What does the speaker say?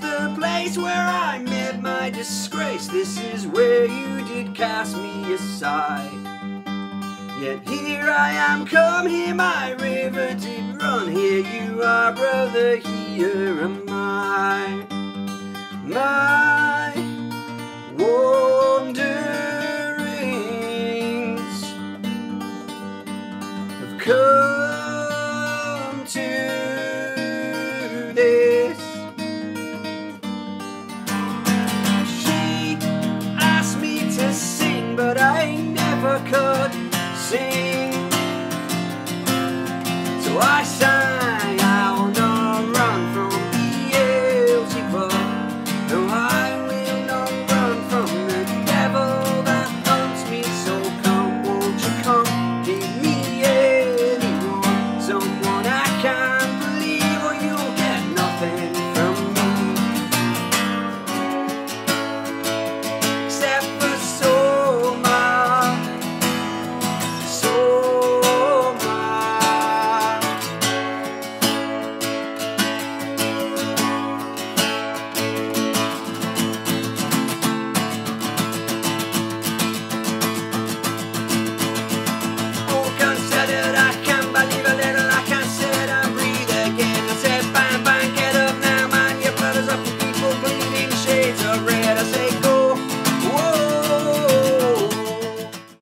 the place where I met my disgrace. This is where you did cast me aside. Yet here I am, come here, my river did run. Here you are, brother, here am I. My wanderings have come.